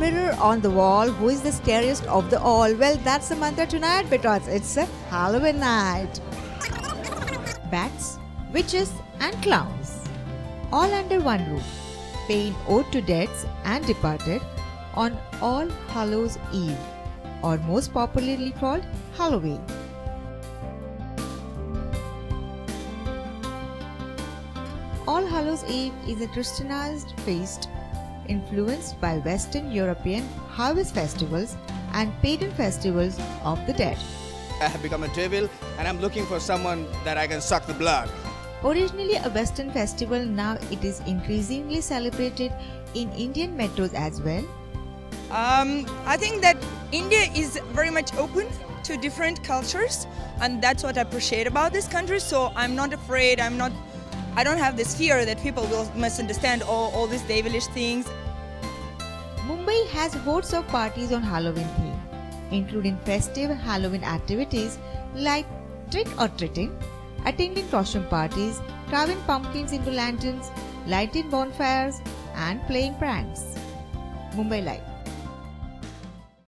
mirror on the wall, who is the scariest of the all? Well, that's the mantra tonight because it's a Halloween night. Bats, witches, and clowns, all under one roof, paying ode to deads and departed on All Hallows Eve, or most popularly called Halloween. All Hallows Eve is a Christianized feast influenced by Western European harvest festivals and pagan festivals of the dead. I have become a devil and I'm looking for someone that I can suck the blood. Originally a Western festival, now it is increasingly celebrated in Indian metros as well. Um, I think that India is very much open to different cultures, and that's what I appreciate about this country. So I'm not afraid. I'm not. I don't have this fear that people will misunderstand all, all these devilish things. Mumbai has hordes of parties on Halloween theme, including festive Halloween activities like trick or treating, attending costume parties, carving pumpkins into lanterns, lighting bonfires, and playing pranks. Mumbai Live